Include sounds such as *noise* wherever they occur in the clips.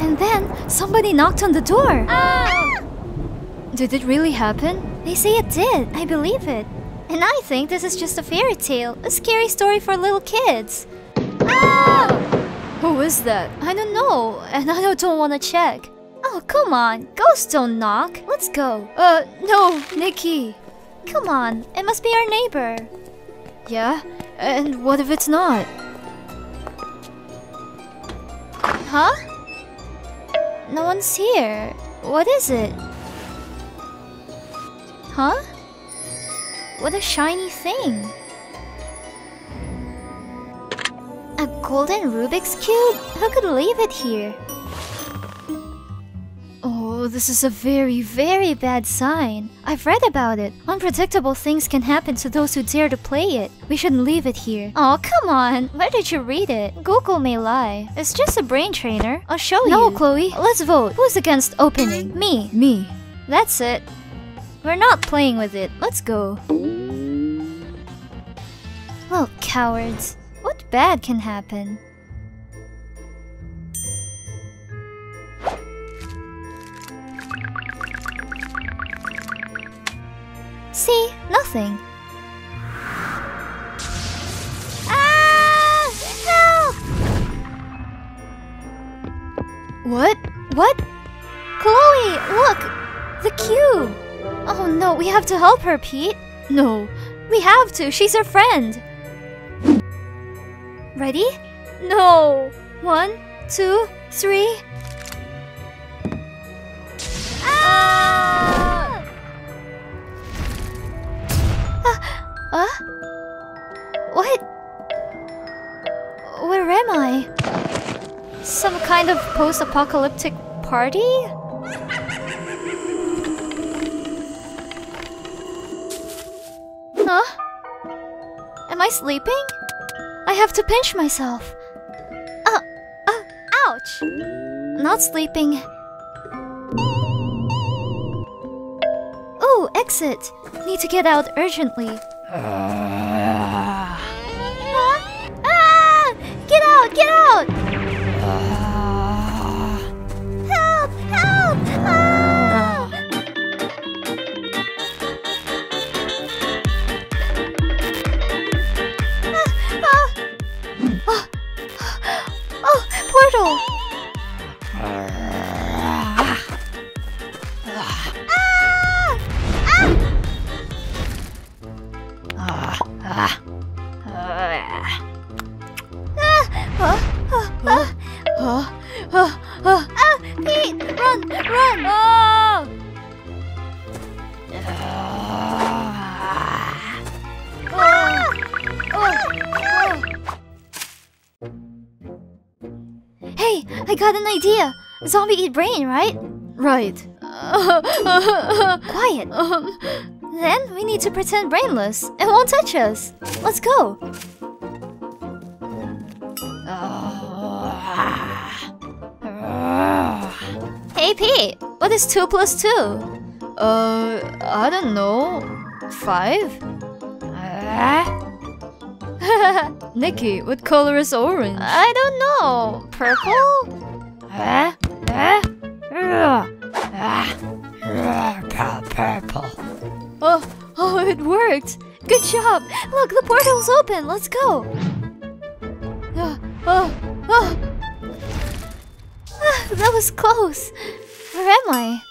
And then somebody knocked on the door. Did it really happen? They say it did. I believe it. And I think this is just a fairy tale, a scary story for little kids. Who is that? I don't know, and I don't want to check. Oh, come on. Ghosts don't knock. Let's go. Uh, no, Nicky. Come on, it must be our neighbor. Yeah? And what if it's not? Huh? No one's here. What is it? Huh? What a shiny thing. A golden Rubik's Cube? Who could leave it here? Oh, this is a very, very bad sign. I've read about it. Unpredictable things can happen to those who dare to play it. We shouldn't leave it here. Oh, come on. Where did you read it? Google may lie. It's just a brain trainer. I'll show you. No, Chloe. Let's vote. Who's against opening? Mm. Me. Me. That's it. We're not playing with it. Let's go. Well, cowards. What bad can happen? See? Nothing. Ah! Help! What? What? Chloe, look! The cube! Oh no, we have to help her, Pete. No, we have to. She's our friend. Ready? No. One, two, three. Ah! Uh, uh? What? Where am I? Some kind of post-apocalyptic party? Huh? Am I sleeping? I have to pinch myself. Uh, uh, ouch! Not sleeping. Exit! Need to get out urgently. Huh? Ah! Get out! Get out! Help! Help! Ah! Ah! Ah! Oh, portal! Ah! I got an idea. Zombie eat brain, right? Right. *laughs* Quiet. then we need to pretend brainless. It won't touch us. Let's go. Hey Pete, what is 2 plus 2? Uh, I don't know. 5? *laughs* Nicky, what color is orange? I don't know. Purple? Purple. Oh, oh, it worked. Good job. Look, the portal's open. Let's go. Uh, oh, oh. Ah, that was close. Where am I?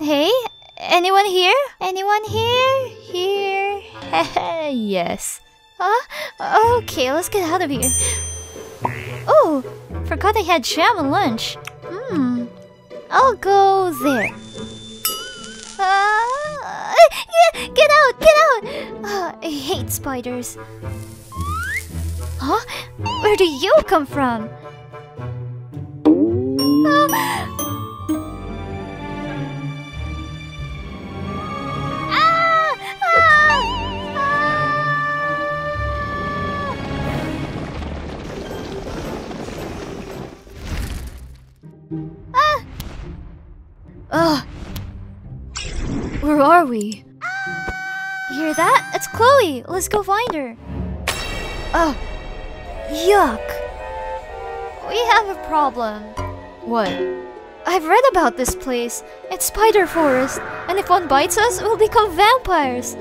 Hey, anyone here? Anyone here? Here? *laughs* yes. Huh? Okay, let's get out of here. Oh, forgot I had jam on lunch. Hmm. I'll go there. Uh, get out, get out! Uh, I hate spiders. Huh? Where do you come from? Ah! Ugh. Where are we? Hear that? It's Chloe. Let's go find her. Oh, yuck. We have a problem. What? I've read about this place. It's Spider Forest, and if one bites us, we'll become vampires.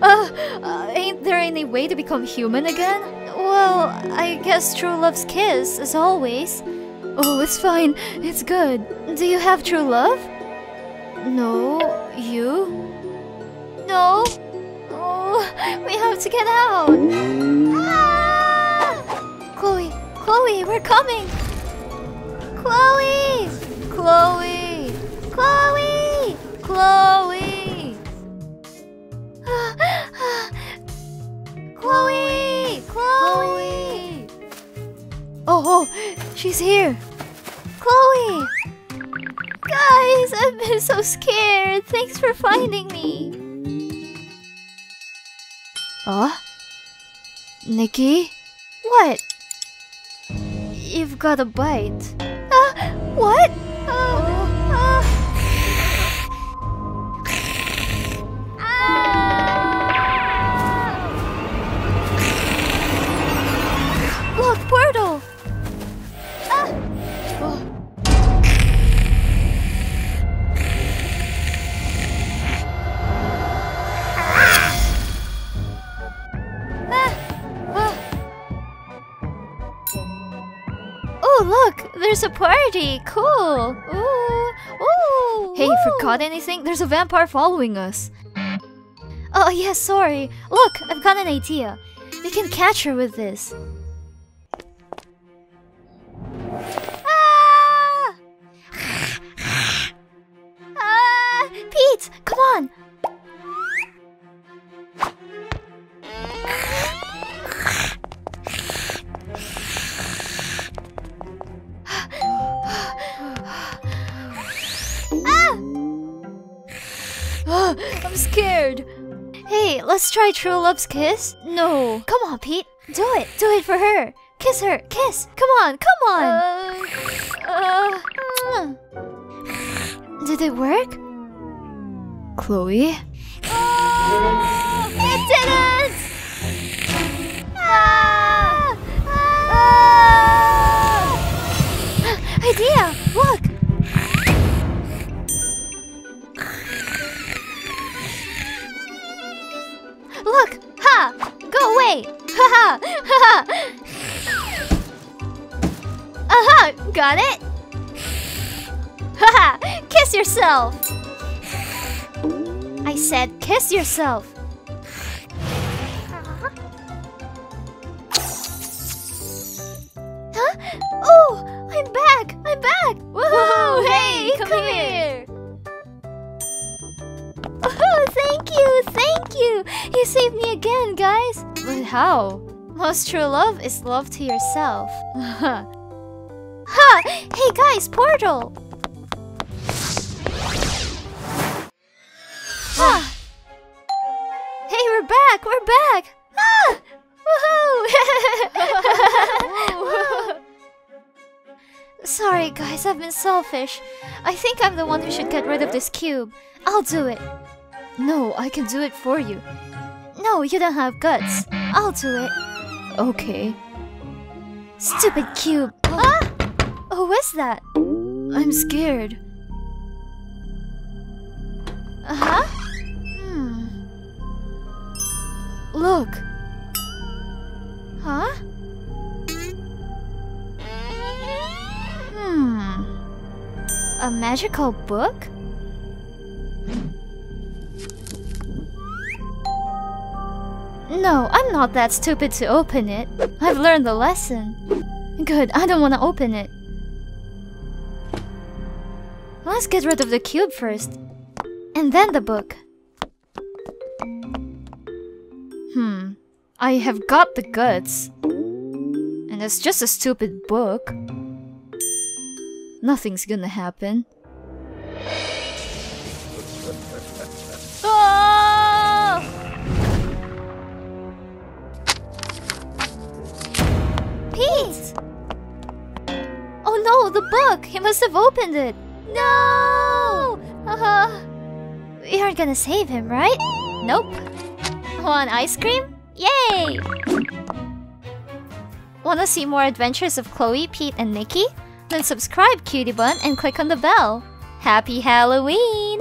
Uh, uh, ain't there any way to become human again? Well, I guess true love's kiss, as always. Oh, it's fine. It's good. Do you have true love? No. You? No. Oh, we have to get out. Ah! Chloe, Chloe, we're coming. Chloe, Chloe, Chloe, Chloe. Chloe, Chloe. Oh, oh, she's here. Chloe. I've been so scared. Thanks for finding me. Huh? Nicky? What? You've got a bite. Uh, what? Uh, There's a party! Cool! Ooh! Ooh! Hey, woo. forgot anything? There's a vampire following us. Oh, yeah, sorry. Look, I've got an idea. We can catch her with this. Ah! *sighs* ah! Pete, come on! I'm scared. Hey, let's try True Love's kiss. No. Come on, Pete. Do it. Do it for her. Kiss her. Kiss. Come on. Come on. Uh, Uh, Did it work? Chloe? Oh, away! Ha ha! Ha ha! Aha! Got it? Ha *laughs* ha! Kiss yourself! I said kiss yourself. Huh? Oh, I'm back! I'm back! Woohoo! Hey, come, here. Oh, thank you, thank you! You saved me again, guys. But how? Most true love is love to yourself. *laughs* ha! Hey, guys, portal. Ah! Hey, we're back! We're back! Ah! Woohoo! *laughs* Sorry, guys, I've been selfish. I think I'm the one who should get rid of this cube. I'll do it. No, I can do it for you. No, you don't have guts. I'll do it. Okay. Stupid cube. Ah! Who is that? I'm scared. Uh huh. Hmm. Look. Huh? Hmm. A magical book? No, I'm not that stupid to open it. I've learned the lesson. Good, I don't want to open it. Let's get rid of the cube first. And then the book. Hmm. I have got the guts. And it's just a stupid book. Nothing's gonna happen. Pete! Oh no, the book! He must have opened it! No! Uh, we aren't gonna save him, right? Nope. Want ice cream? Yay! Wanna see more adventures of Chloe, Pete, and Nicky? Then subscribe, Cutie Bun, and click on the bell. Happy Halloween!